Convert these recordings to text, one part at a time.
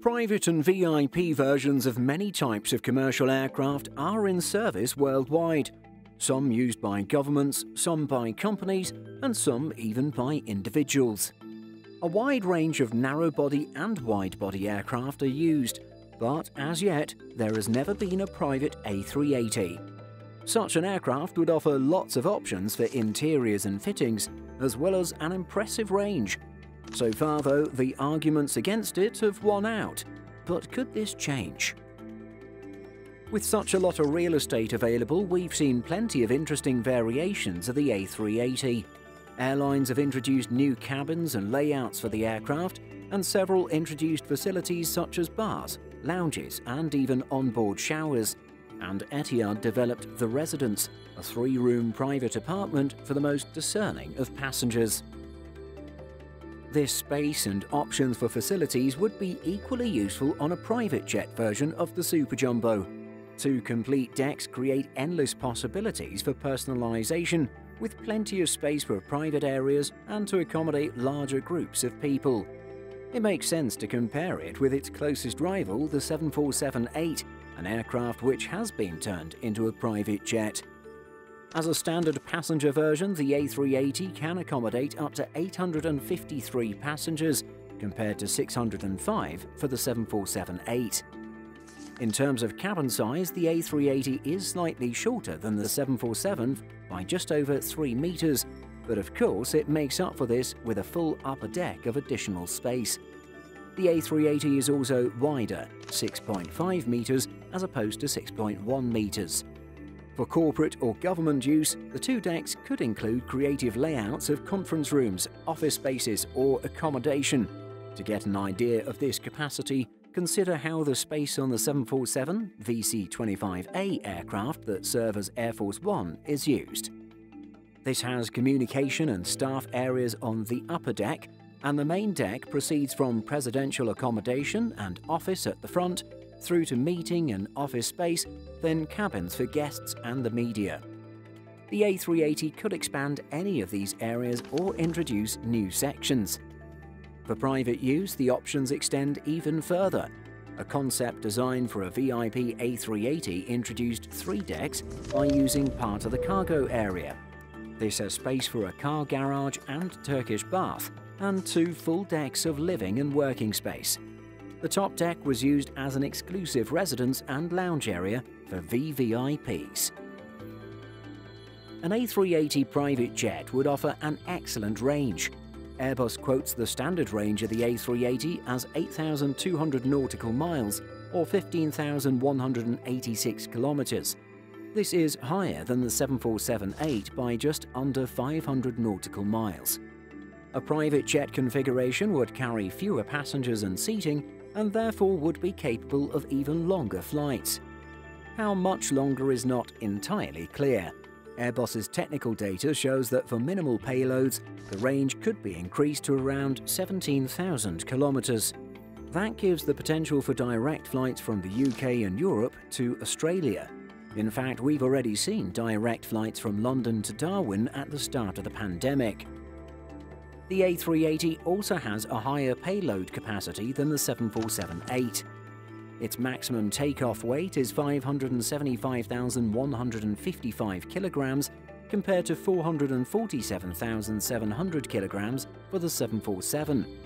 Private and VIP versions of many types of commercial aircraft are in service worldwide. Some used by governments, some by companies, and some even by individuals. A wide range of narrow body and wide body aircraft are used, but as yet, there has never been a private A380. Such an aircraft would offer lots of options for interiors and fittings, as well as an impressive range so far, though, the arguments against it have won out. But could this change? With such a lot of real estate available, we've seen plenty of interesting variations of the A380. Airlines have introduced new cabins and layouts for the aircraft, and several introduced facilities such as bars, lounges, and even onboard showers. And Etihad developed The Residence, a three room private apartment for the most discerning of passengers. This space and options for facilities would be equally useful on a private jet version of the Super Jumbo. Two complete decks create endless possibilities for personalisation, with plenty of space for private areas and to accommodate larger groups of people. It makes sense to compare it with its closest rival, the 747-8, an aircraft which has been turned into a private jet. As a standard passenger version, the A380 can accommodate up to 853 passengers, compared to 605 for the 747-8. In terms of cabin size, the A380 is slightly shorter than the 747 by just over 3 metres, but of course it makes up for this with a full upper deck of additional space. The A380 is also wider, 6.5 metres as opposed to 6.1 metres. For corporate or government use, the two decks could include creative layouts of conference rooms, office spaces, or accommodation. To get an idea of this capacity, consider how the space on the 747 VC-25A aircraft that serve as Air Force One is used. This has communication and staff areas on the upper deck, and the main deck proceeds from presidential accommodation and office at the front through to meeting and office space, then cabins for guests and the media. The A380 could expand any of these areas or introduce new sections. For private use, the options extend even further. A concept designed for a VIP A380 introduced three decks by using part of the cargo area. This has space for a car garage and Turkish bath, and two full decks of living and working space. The top deck was used as an exclusive residence and lounge area for VVIPs. An A380 private jet would offer an excellent range. Airbus quotes the standard range of the A380 as 8,200 nautical miles or 15,186 kilometres. This is higher than the 747-8 by just under 500 nautical miles. A private jet configuration would carry fewer passengers and seating and therefore would be capable of even longer flights. How much longer is not entirely clear. Airbus's technical data shows that for minimal payloads, the range could be increased to around 17,000 kilometres. That gives the potential for direct flights from the UK and Europe to Australia. In fact, we've already seen direct flights from London to Darwin at the start of the pandemic. The A380 also has a higher payload capacity than the 747-8. Its maximum takeoff weight is 575,155 kilograms compared to 447,700 kilograms for the 747.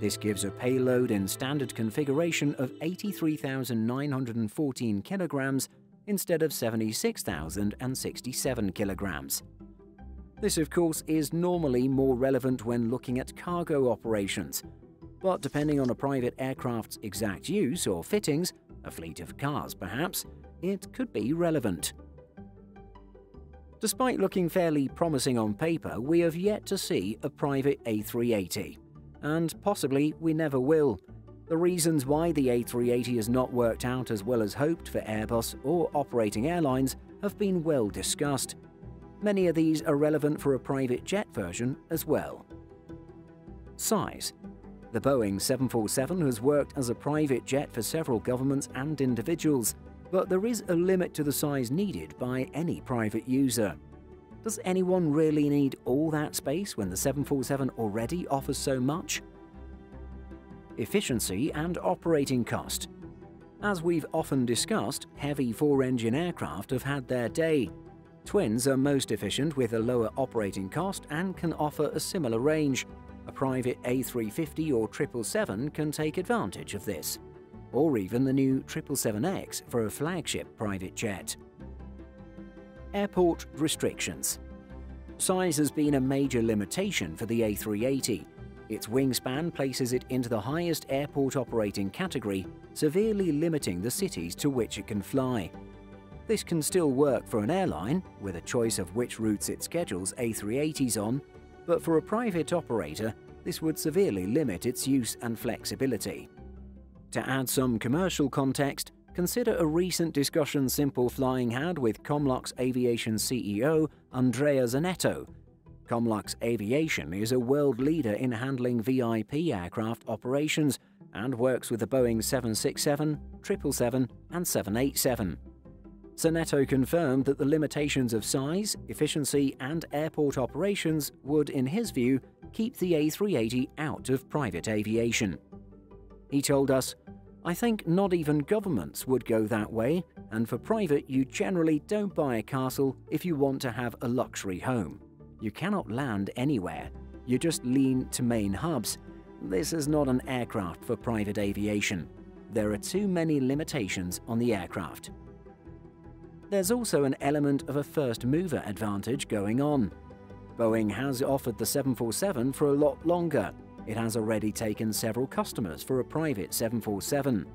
This gives a payload in standard configuration of 83,914 kilograms instead of 76,067 kilograms. This, of course, is normally more relevant when looking at cargo operations, but depending on a private aircraft's exact use or fittings, a fleet of cars perhaps, it could be relevant. Despite looking fairly promising on paper, we have yet to see a private A380. And possibly we never will. The reasons why the A380 has not worked out as well as hoped for Airbus or operating airlines have been well discussed, Many of these are relevant for a private jet version as well. Size The Boeing 747 has worked as a private jet for several governments and individuals, but there is a limit to the size needed by any private user. Does anyone really need all that space when the 747 already offers so much? efficiency and operating cost. As we've often discussed, heavy four-engine aircraft have had their day. Twins are most efficient with a lower operating cost and can offer a similar range. A private A350 or 777 can take advantage of this. Or even the new 777X for a flagship private jet. Airport restrictions. Size has been a major limitation for the A380. Its wingspan places it into the highest airport operating category, severely limiting the cities to which it can fly. This can still work for an airline, with a choice of which routes it schedules A380s on, but for a private operator, this would severely limit its use and flexibility. To add some commercial context, consider a recent discussion Simple Flying had with Comlux Aviation CEO Andrea Zanetti. Comlux Aviation is a world leader in handling VIP aircraft operations and works with the Boeing 767, 777, and 787. Zanetti confirmed that the limitations of size, efficiency, and airport operations would, in his view, keep the A380 out of private aviation. He told us, I think not even governments would go that way, and for private, you generally don't buy a castle if you want to have a luxury home. You cannot land anywhere, you just lean to main hubs. This is not an aircraft for private aviation. There are too many limitations on the aircraft. There's also an element of a first mover advantage going on. Boeing has offered the 747 for a lot longer. It has already taken several customers for a private 747.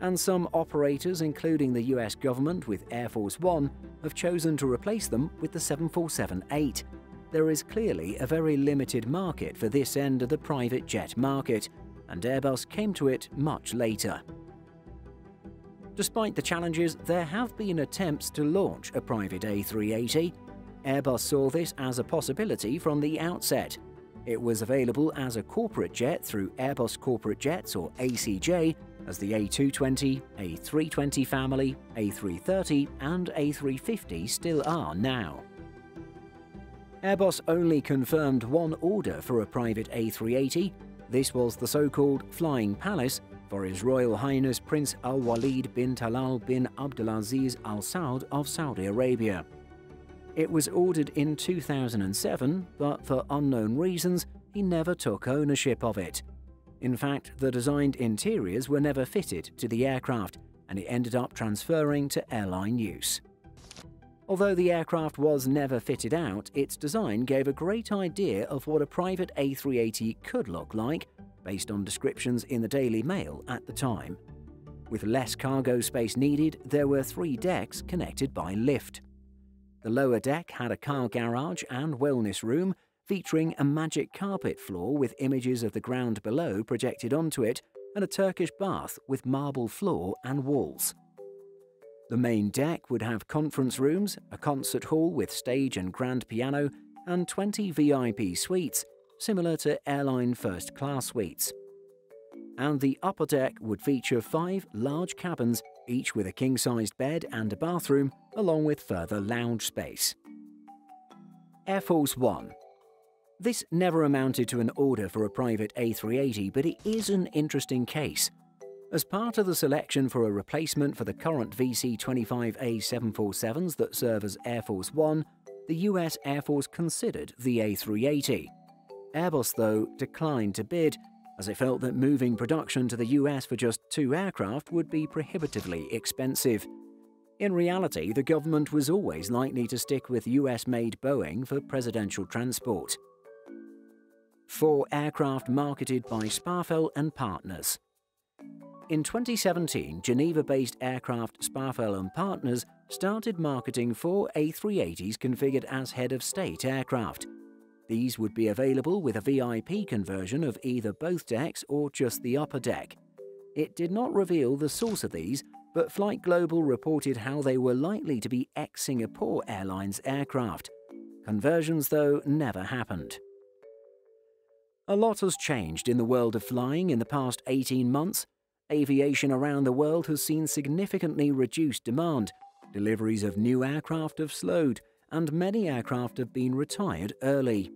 And some operators, including the US government with Air Force One, have chosen to replace them with the 747 8. There is clearly a very limited market for this end of the private jet market, and Airbus came to it much later. Despite the challenges, there have been attempts to launch a private A380. Airbus saw this as a possibility from the outset. It was available as a corporate jet through Airbus Corporate Jets or ACJ, as the A220, A320 family, A330 and A350 still are now. Airbus only confirmed one order for a private A380. This was the so-called Flying Palace, for His Royal Highness Prince Al Walid bin Talal bin Abdulaziz Al Saud of Saudi Arabia. It was ordered in 2007, but for unknown reasons, he never took ownership of it. In fact, the designed interiors were never fitted to the aircraft, and it ended up transferring to airline use. Although the aircraft was never fitted out, its design gave a great idea of what a private A380 could look like based on descriptions in the Daily Mail at the time. With less cargo space needed, there were three decks connected by lift. The lower deck had a car garage and wellness room, featuring a magic carpet floor with images of the ground below projected onto it, and a Turkish bath with marble floor and walls. The main deck would have conference rooms, a concert hall with stage and grand piano, and 20 VIP suites, similar to airline first class suites. And the upper deck would feature five large cabins, each with a king sized bed and a bathroom, along with further lounge space. Air Force One. This never amounted to an order for a private A380, but it is an interesting case. As part of the selection for a replacement for the current VC 25A 747s that serve as Air Force One, the US Air Force considered the A380. Airbus, though, declined to bid, as it felt that moving production to the US for just two aircraft would be prohibitively expensive. In reality, the government was always likely to stick with US made Boeing for presidential transport. Four aircraft marketed by Sparfell and Partners. In 2017, Geneva based aircraft Sparfell and Partners started marketing four A380s configured as head of state aircraft. These would be available with a VIP conversion of either both decks or just the upper deck. It did not reveal the source of these, but Flight Global reported how they were likely to be ex Singapore Airlines aircraft. Conversions, though, never happened. A lot has changed in the world of flying in the past 18 months. Aviation around the world has seen significantly reduced demand. Deliveries of new aircraft have slowed, and many aircraft have been retired early.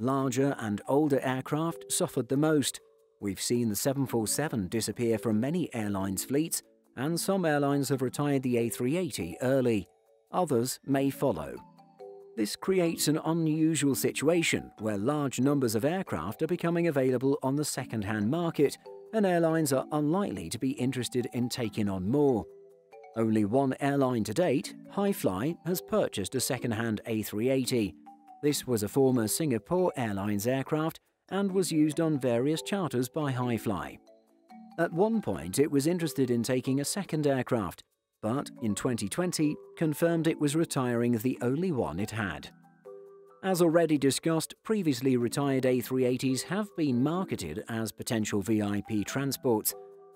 Larger and older aircraft suffered the most. We've seen the 747 disappear from many airlines' fleets, and some airlines have retired the A380 early. Others may follow. This creates an unusual situation where large numbers of aircraft are becoming available on the second-hand market and airlines are unlikely to be interested in taking on more. Only one airline to date, HiFly, has purchased a second-hand A380. This was a former Singapore Airlines aircraft and was used on various charters by HiFly. At one point, it was interested in taking a second aircraft, but in 2020 confirmed it was retiring the only one it had. As already discussed, previously retired A380s have been marketed as potential VIP transports.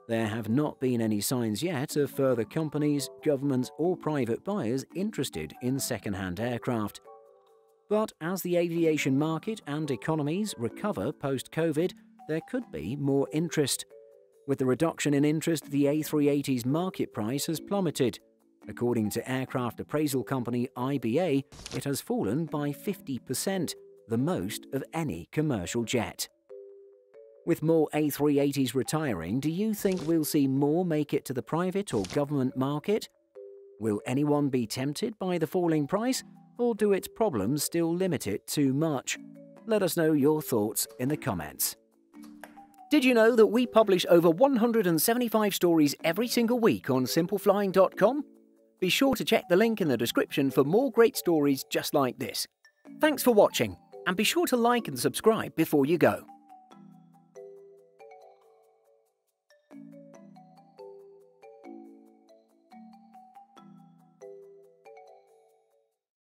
There have not been any signs yet of further companies, governments, or private buyers interested in second hand aircraft. But as the aviation market and economies recover post COVID, there could be more interest. With the reduction in interest, the A380's market price has plummeted. According to aircraft appraisal company IBA, it has fallen by 50%, the most of any commercial jet. With more A380s retiring, do you think we'll see more make it to the private or government market? Will anyone be tempted by the falling price, or do its problems still limit it too much? Let us know your thoughts in the comments. Did you know that we publish over 175 stories every single week on simpleflying.com? Be sure to check the link in the description for more great stories just like this. Thanks for watching, and be sure to like and subscribe before you go.